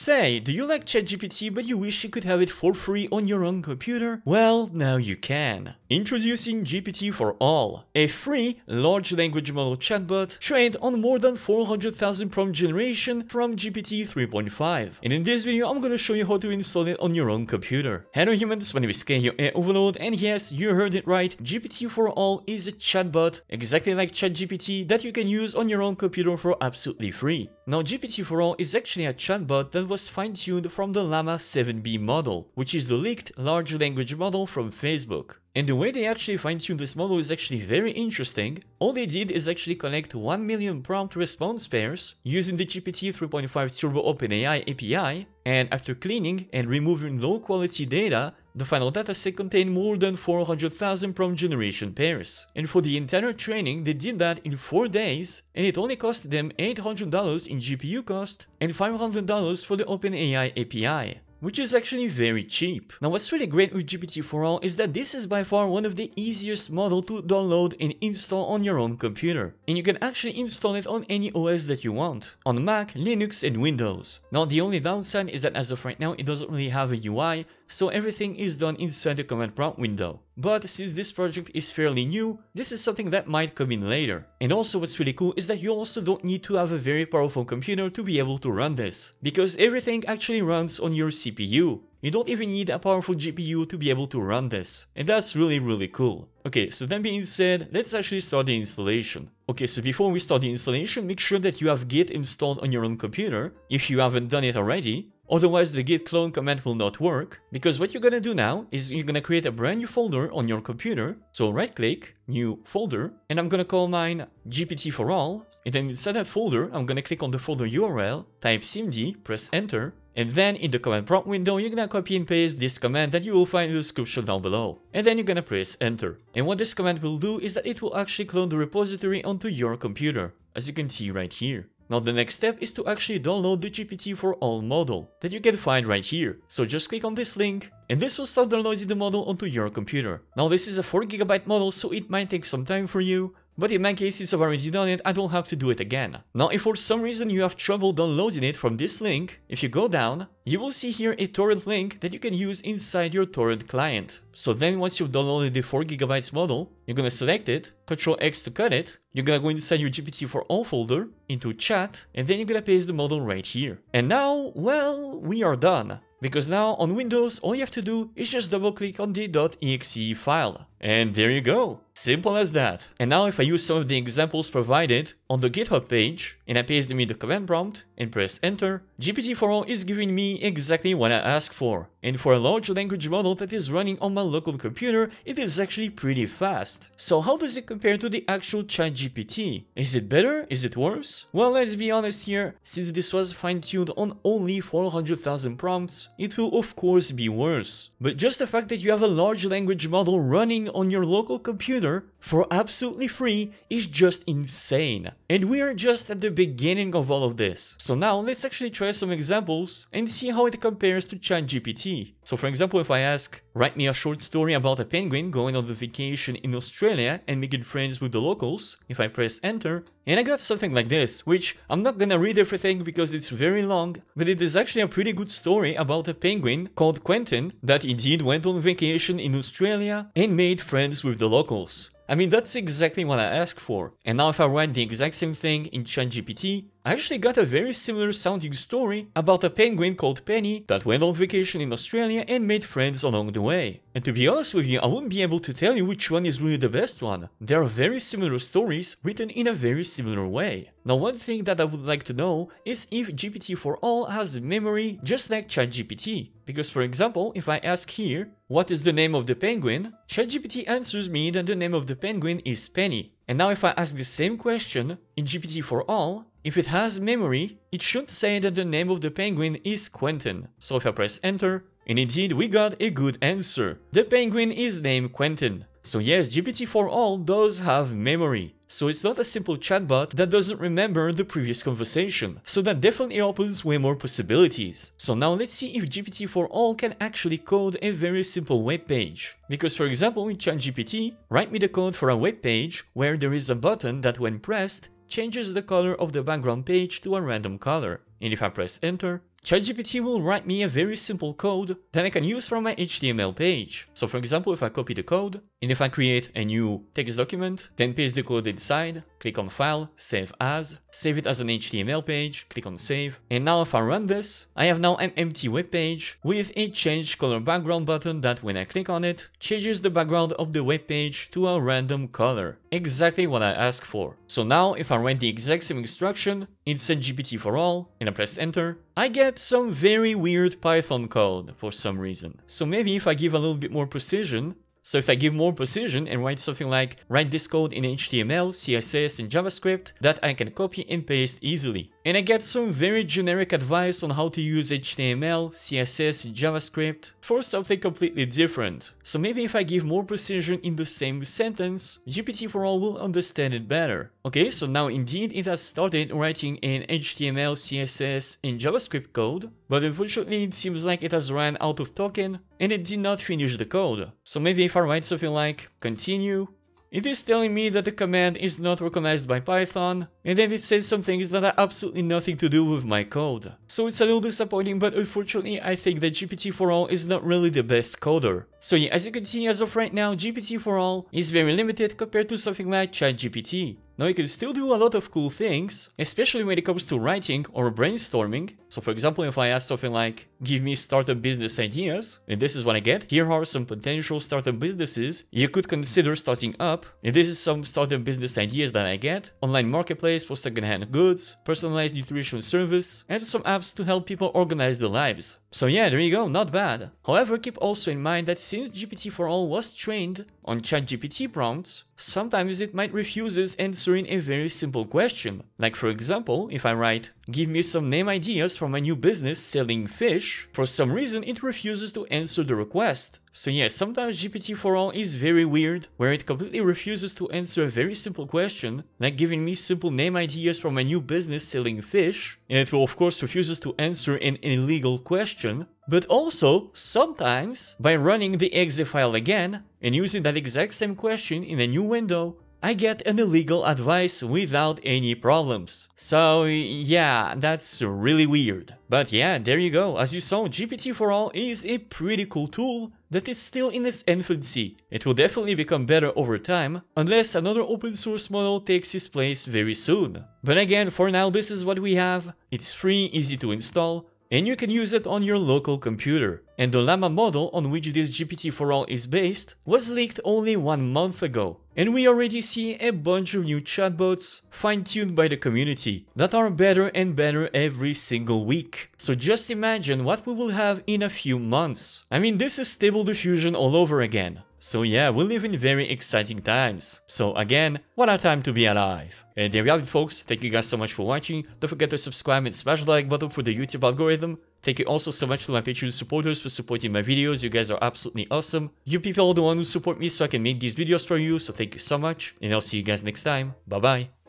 Say, do you like ChatGPT but you wish you could have it for free on your own computer? Well, now you can. Introducing GPT4All, a free large language model chatbot trained on more than 400,000 prompt generation from GPT 3.5. And in this video, I'm gonna show you how to install it on your own computer. Hello humans, my name is your AI Overlord, and yes, you heard it right, GPT4All is a chatbot exactly like ChatGPT that you can use on your own computer for absolutely free. Now, GPT4All is actually a chatbot that was fine-tuned from the Llama 7b model, which is the leaked large language model from Facebook. And the way they actually fine-tuned this model is actually very interesting. All they did is actually collect 1 million prompt response pairs using the GPT 3.5 Turbo OpenAI API, and after cleaning and removing low quality data, the final dataset contained more than 400,000 prompt generation pairs. And for the entire training, they did that in 4 days, and it only cost them $800 in GPU cost and $500 for the OpenAI API which is actually very cheap. Now what's really great with GPT4All is that this is by far one of the easiest model to download and install on your own computer. And you can actually install it on any OS that you want, on Mac, Linux and Windows. Now the only downside is that as of right now it doesn't really have a UI, so everything is done inside the command prompt window. But since this project is fairly new, this is something that might come in later. And also what's really cool is that you also don't need to have a very powerful computer to be able to run this, because everything actually runs on your CPU. You don't even need a powerful GPU to be able to run this, and that's really really cool. Okay, so that being said, let's actually start the installation. Okay, so before we start the installation, make sure that you have git installed on your own computer, if you haven't done it already, Otherwise the git clone command will not work, because what you're gonna do now is you're gonna create a brand new folder on your computer. So right click, new folder, and I'm gonna call mine GPT4All. And then inside that folder, I'm gonna click on the folder URL, type cmd, press enter, and then in the command prompt window, you're gonna copy and paste this command that you will find in the description down below. And then you're gonna press enter. And what this command will do is that it will actually clone the repository onto your computer, as you can see right here. Now the next step is to actually download the GPT4All model that you can find right here. So just click on this link and this will start downloading the model onto your computer. Now this is a 4GB model so it might take some time for you, but in my case I've already done it, I don't have to do it again. Now if for some reason you have trouble downloading it from this link, if you go down, you will see here a torrent link that you can use inside your torrent client. So then once you've downloaded the 4GB model, you're gonna select it, Ctrl X to cut it, you're gonna go inside your GPT4All folder, into chat, and then you're gonna paste the model right here. And now, well, we are done. Because now on Windows, all you have to do is just double click on the .exe file. And there you go. Simple as that. And now if I use some of the examples provided on the GitHub page, and I paste them in the command prompt, and press enter, GPT4All is giving me exactly what I asked for. And for a large language model that is running on my local computer, it is actually pretty fast. So how does it compare to the actual ChatGPT? Is it better? Is it worse? Well, let's be honest here, since this was fine-tuned on only 400,000 prompts, it will of course be worse. But just the fact that you have a large language model running on your local computer for absolutely free is just insane. And we are just at the beginning of all of this. So now let's actually try some examples and see how it compares to ChatGPT. So for example, if I ask, write me a short story about a penguin going on a vacation in Australia and making friends with the locals, if I press enter, and I got something like this, which I'm not gonna read everything because it's very long, but it is actually a pretty good story about a penguin called Quentin that indeed went on vacation in Australia and made friends with the locals. I mean, that's exactly what I asked for. And now if I write the exact same thing in ChatGPT, I actually got a very similar sounding story about a penguin called Penny that went on vacation in Australia and made friends along the way. And to be honest with you, I wouldn't be able to tell you which one is really the best one. There are very similar stories written in a very similar way. Now one thing that I would like to know is if GPT4All has memory just like ChatGPT. Because for example, if I ask here, what is the name of the penguin? ChatGPT answers me that the name of the penguin is Penny. And now if I ask the same question in GPT4All, if it has memory, it should say that the name of the penguin is Quentin. So if I press enter, and indeed we got a good answer. The penguin is named Quentin. So yes, GPT4All does have memory. So it's not a simple chatbot that doesn't remember the previous conversation. So that definitely opens way more possibilities. So now let's see if GPT4All can actually code a very simple web page. Because for example in ChatGPT, write me the code for a web page where there is a button that when pressed changes the color of the background page to a random color. And if I press enter, ChatGPT will write me a very simple code that I can use for my HTML page. So for example, if I copy the code, and if I create a new text document, then paste the code inside, click on File, Save As, save it as an HTML page, click on Save, and now if I run this, I have now an empty web page with a Change Color Background button that when I click on it, changes the background of the web page to a random color. Exactly what I asked for. So now if I write the exact same instruction inside GPT4All, and I press enter, I get some very weird Python code for some reason. So maybe if I give a little bit more precision, so if I give more precision and write something like write this code in HTML, CSS and JavaScript that I can copy and paste easily. And I get some very generic advice on how to use HTML, CSS JavaScript for something completely different. So maybe if I give more precision in the same sentence, GPT4All will understand it better. Okay, so now indeed it has started writing in HTML, CSS and JavaScript code, but unfortunately it seems like it has ran out of token and it did not finish the code. So maybe if I write something like continue, it is telling me that the command is not recognized by Python, and then it says some things that are absolutely nothing to do with my code. So it's a little disappointing, but unfortunately I think that GPT4All is not really the best coder. So yeah, as you can see as of right now, GPT4All is very limited compared to something like ChatGPT. Now you can still do a lot of cool things, especially when it comes to writing or brainstorming. So for example, if I ask something like, give me startup business ideas, and this is what I get, here are some potential startup businesses you could consider starting up, and this is some startup business ideas that I get, online marketplace for secondhand goods, personalized nutrition service, and some apps to help people organize their lives. So yeah, there you go, not bad. However, keep also in mind that since GPT4All was trained on ChatGPT prompts, sometimes it might refuses answering a very simple question. Like for example, if I write, give me some name ideas for my new business selling fish, for some reason it refuses to answer the request. So yeah, sometimes GPT4All is very weird, where it completely refuses to answer a very simple question, like giving me simple name ideas for my new business selling fish, and it will of course refuses to answer an illegal question, but also, sometimes, by running the exe file again, and using that exact same question in a new window, I get an illegal advice without any problems. So yeah, that's really weird. But yeah, there you go. As you saw, GPT4All is a pretty cool tool that is still in its infancy. It will definitely become better over time, unless another open source model takes its place very soon. But again, for now this is what we have. It's free, easy to install, and you can use it on your local computer. And the Llama model on which this GPT4All is based was leaked only one month ago. And we already see a bunch of new chatbots fine-tuned by the community that are better and better every single week. So just imagine what we will have in a few months. I mean, this is Stable Diffusion all over again. So yeah, we live in very exciting times. So again, what a time to be alive. And there we have it folks, thank you guys so much for watching, don't forget to subscribe and smash the like button for the YouTube algorithm. Thank you also so much to my Patreon supporters for supporting my videos, you guys are absolutely awesome. You people are the one who support me so I can make these videos for you, so thank you so much, and I'll see you guys next time, bye bye.